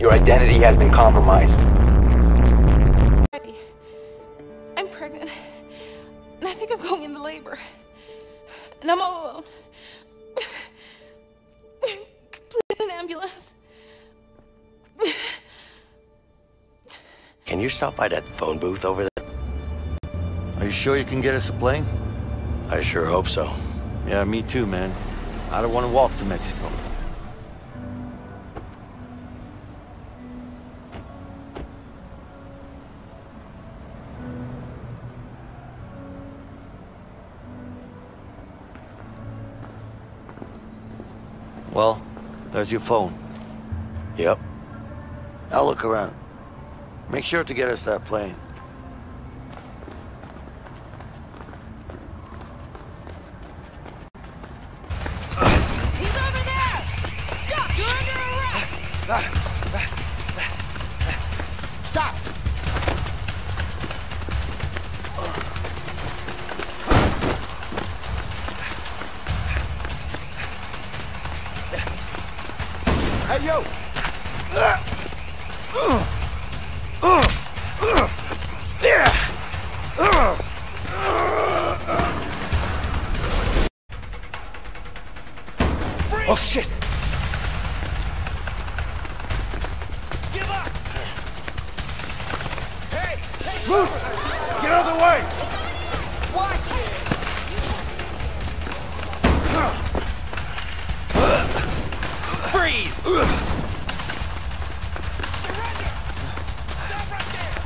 Your identity has been compromised. I'm pregnant. And I think I'm going into labor. And I'm all alone. Please, an ambulance. Can you stop by that phone booth over there? Are you sure you can get us a plane? I sure hope so. Yeah, me too, man. I don't want to walk to Mexico. Well, there's your phone. Yep. I'll look around. Make sure to get us that plane. He's over there! Stop! You're under arrest! Ah. Hey, yo! Oh, shit! Give up! Hey! hey Move! Get out of the way! Watch it! Freeze! Surrender! Stop right there!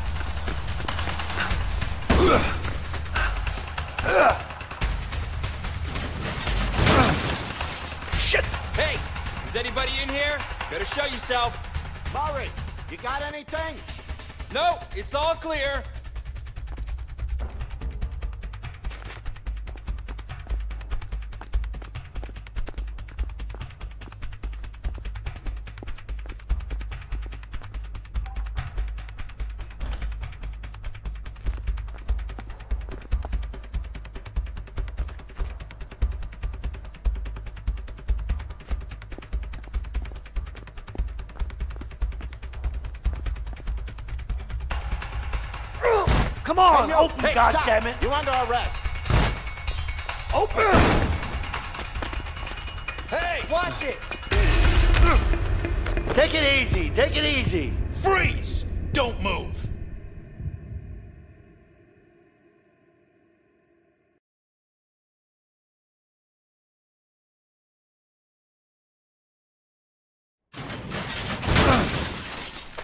Shit! Hey! Is anybody in here? Better show yourself. Murray, you got anything? No, it's all clear. Come on, Hey, yo, open, hey, goddammit! stop. You under arrest. Open! Hey! Watch it! Take it easy, take it easy. Freeze! Don't move.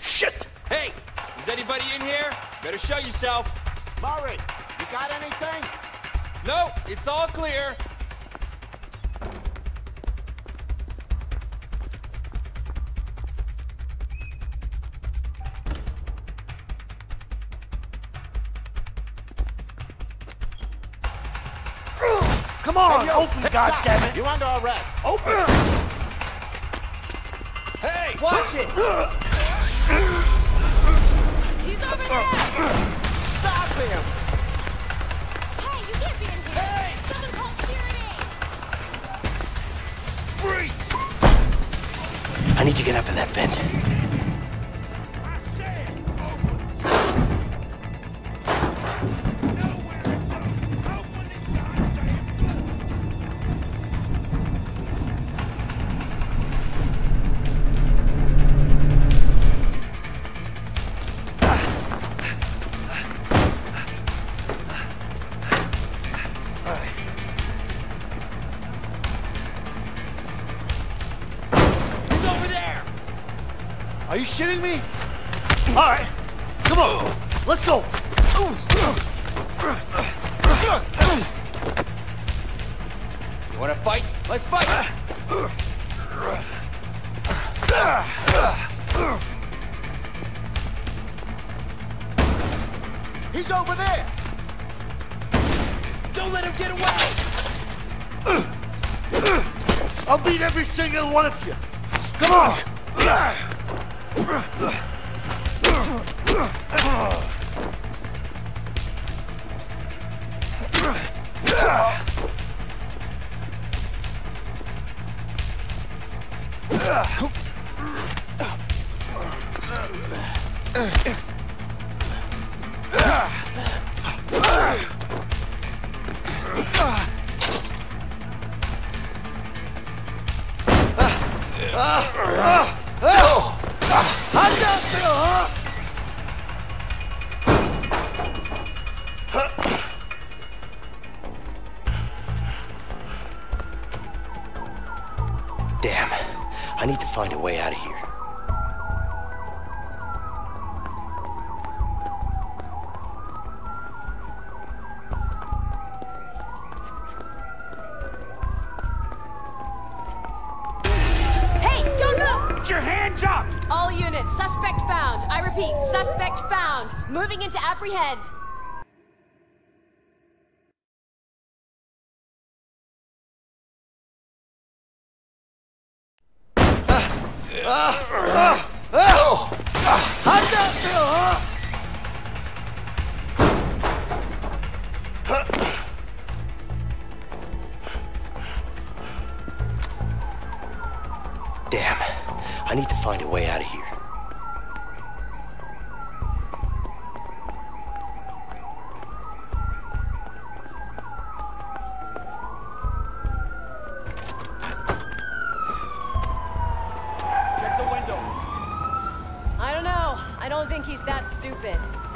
Shit! Hey! Is anybody in here? Better show yourself. Murray, you got anything? No, it's all clear. Come on, Hey, yo, open, hey, stop. goddammit! You under arrest. Open! Hey! Watch it! He's over there! Stop him! Hey, you can't be in here! Hey! Someone call security! Freeze! I need to get up in that vent. Are you shitting me? All right, come on, let's go. You wanna fight? Let's fight! He's over there! Don't let him get away! I'll beat every single one of you. Come on. Ah! Ah! Ah! ah! ah! Damn. I need to find a way out of here. Hey, don't move! Put your hands up! All units, suspect found. I repeat, suspect found. Moving into apprehend. Damn. I need to find a way out of here. Check the windows. I don't know. I don't think he's that stupid.